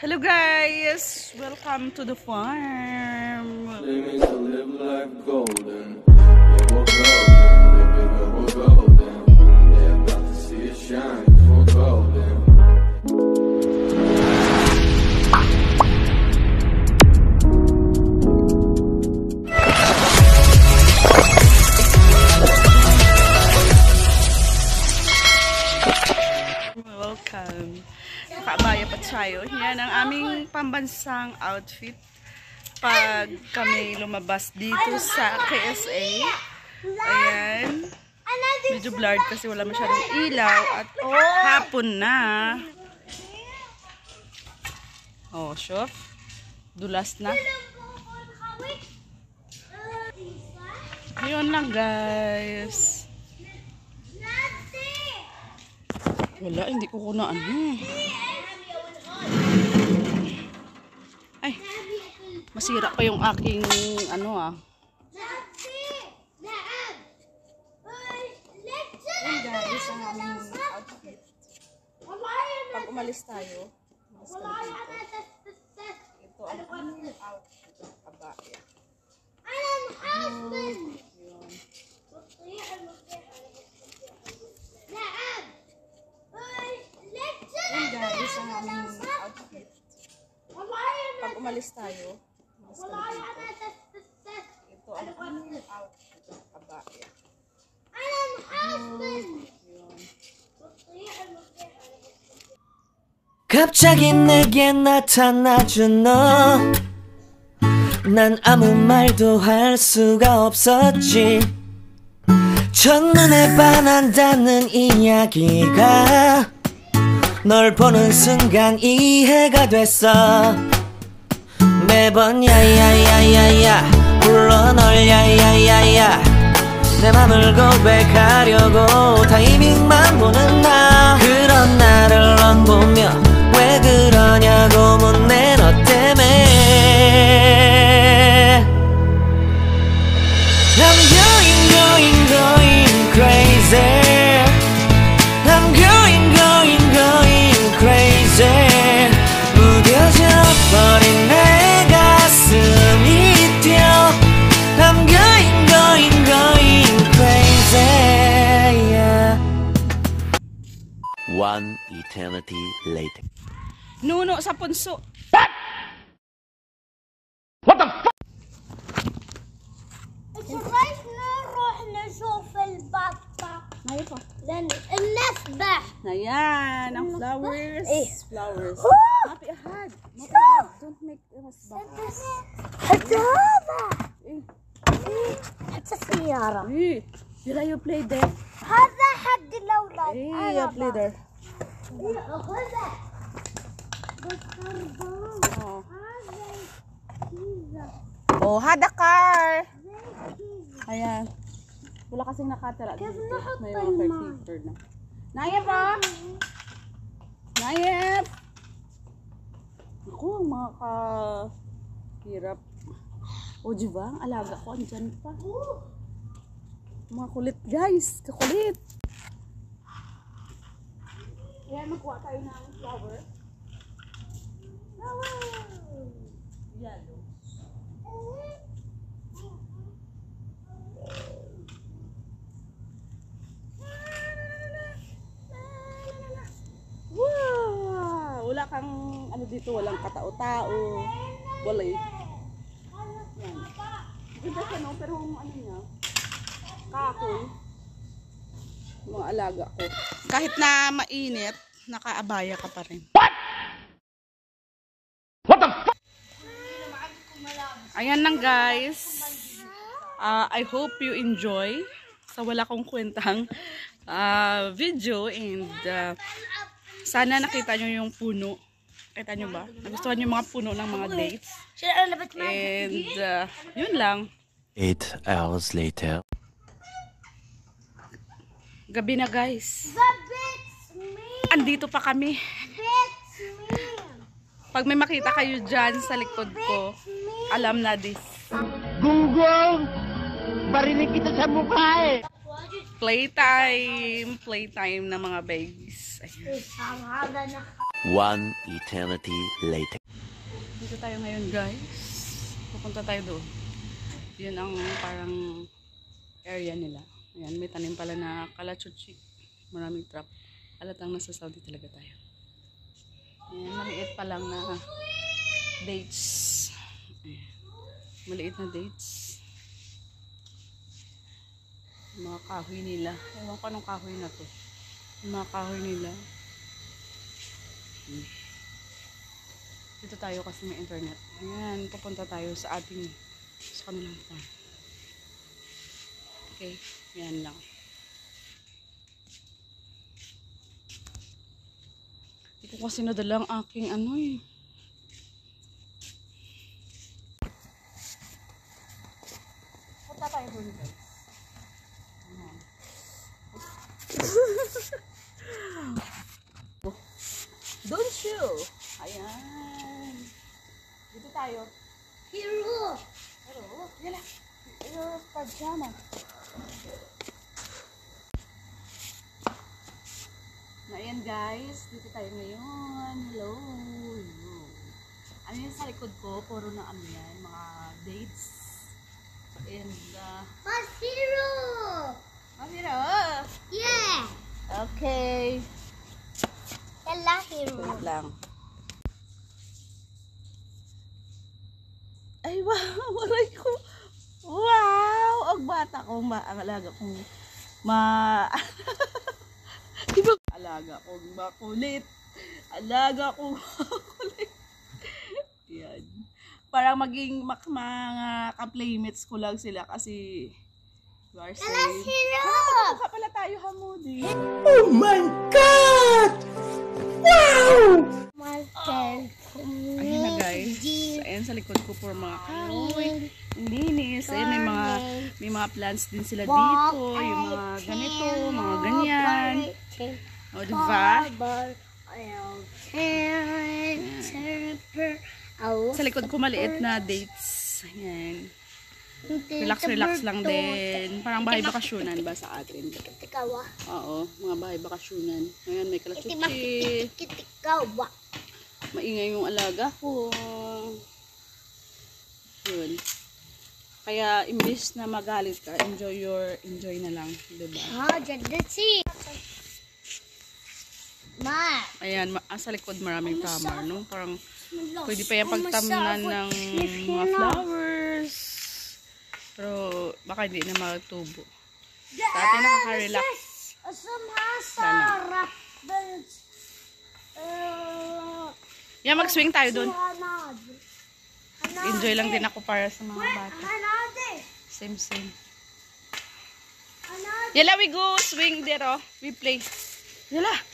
Hello guys! Welcome to the farm! Living pambansang outfit pag kami lumabas dito sa KSA. Ayan. Medyo blurred kasi wala masyadong ilaw at hapon na. Oh, shof. Dulas na. Yun lang guys. Wala, hindi ko kuna ano. Masira pa yung aking ano ah. Pag umalis tayo, kami dito. Ito ang aming outfit. Abaya. Yun. Yun guys, ang aming outfit. Pag umalis tayo, 갑자기 내게 나타나준 너. 난 아무 말도 할 수가 없었지. 첫눈에 반한다는 이야기가 널 보는 순간 이해가 됐어. 매번 야야야야야 불러 널 야야야야 내 맘을 고백하려고 One eternity later. Nuno sa punso. What? What the fuck? بغيت نروح نشوف البطة لأن نسبح نيانا flowers. إيه. ما في أحد ما في حتى هذا حتى السيارة إيه did هذا حق الأولاد إيه play there. Oh. Oh, had a car. Ayan. Wala kasing nakatira. May ah! mga third na. Nayep ah! Nayep! Ako, mga ka... Hirap. O, oh, di ba? Ang alaga ko, andyan pa. Mga kulit, guys. Kakulit. Ayan, magkuha tayo ng flower. Yellow. Wow! Wala kang, ano dito, walang katao-tao. Wala eh. Yan. Ganda? Pero ang ano niya, kahoy mga alaga ko. Kahit na mainit, nakaabaya ka pa rin. What? What the fuck? Ayan lang guys. Uh, I hope you enjoy sa wala kong kwentang uh, video and uh, sana nakita nyo yung puno. Kita nyo ba? Nagustuhan nyo yung mga puno ng mga dates. Ano and uh, yun lang. 8 hours later. Gabi na guys. Andito pa kami. Pag may makita kayo dyan sa likod ko, alam na this. Gunggong! Barinig kita sa mukha eh! Playtime! Playtime na mga babies. One eternity later. Dito tayo ngayon guys. Pupunta tayo doon. Yun ang parang area nila. Ayan, may tanim pala na kalachuchi. Maraming trap. Alatang nasa Saudi talaga tayo. Ayan, maliit pa lang na dates. Ayan. Maliit na dates. Yung mga kahoy nila. Ewan ko anong kahoy na to. Yung mga kahoy nila. Dito tayo kasi may internet. Ayan, pupunta tayo sa ating sa kanilang farm. Okay, yan lang. Hindi ko kasi nadala ang aking ano eh. Punta tayo dun guys. Don't you? Ayan. Dito tayo. Hero. Pero, yan lang. Your pajama. Na yan guys, dito tayo ngayon. Hello. Hello. Ano yan sa likod ko? Puro na ano yan, mga dates. And, uh, Mas hero. Mamira! Yeah. Okay. Yalla hero. Wait lang. Ay, wow! Waray ko! Wow! Ang bata ko, ma ang alaga kong ma... Alaga kong makulit. Alaga kong makulit. Yan. Parang maging mak mga ka-playmates ko lang sila kasi you are safe. Pala tayo hamudi. Martel. Ayun na guys. Ayan sa likod ko for mga kahoy. Ang linis. Ayan may mga may mga plants din sila dito. Yung mga ganito, mga ganyan. O, diba? Sa likod ko maliit na dates. Ayan. Relax, relax lang din. Parang bahay bakasyonan ba sa atin? Kitikawa. Oo, mga bahay bakasyonan. Ayan, may kalachuchi. Kitikawa. maingay yung alaga ko. Yun. Kaya imbis na magalit ka, enjoy your enjoy na lang, 'di ba? Ah, jadasi. Ma. Ayan, ma- ah, sa likod maraming tamar, no? Parang pwede pa yung pagtamnan ng mga flowers. Pero baka hindi na matubo. Dati nakaka-relax. Sumhasara. Yan, mag-swing tayo doon. Enjoy lang din ako para sa mga bata. Same, same. Yala, we go swing there, oh. We play. Yala. Yaw.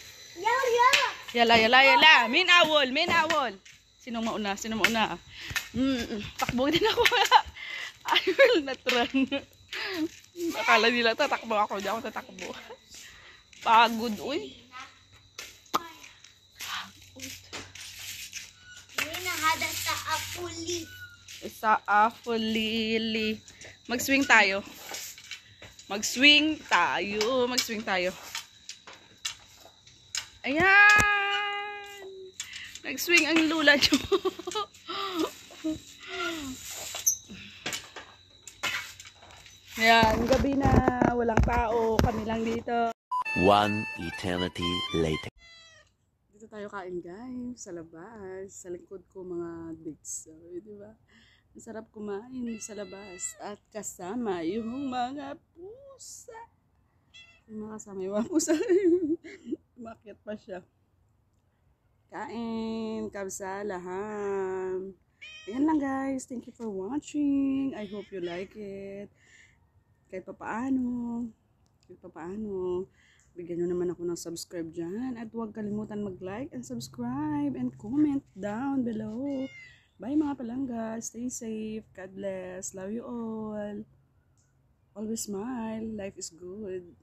Yala, yala, yala. Main awol, main awol. Sino mauna? Sino mauna? Mm, takbo din ako. I will not run. Akala nila tatakbo ako. Hindi ako tatakbo. Pagod, uy. May nahada sa apuli. Sa afulili. Mag-swing tayo. Mag-swing tayo. Mag-swing tayo. Ayan! Nag-swing ang lula nyo. Ayan, gabi na. Walang tao. Kami lang dito. One eternity later. Dito tayo kain guys, sa labas. Sa likod ko mga dates. So, di ba? Ang sarap kumain sa labas. At kasama yung mga pusa. Yung mga kasama yung mga pusa. Umakyat pa siya. Kain, kabsalaham. Ayan lang guys. Thank you for watching. I hope you like it. Kahit pa paano. Kahit pa paano. Bigyan nyo naman ako ng subscribe dyan. At huwag kalimutan mag-like and subscribe and comment down below. Bye mga palangga. Stay safe. God bless. Love you all. Always smile. Life is good.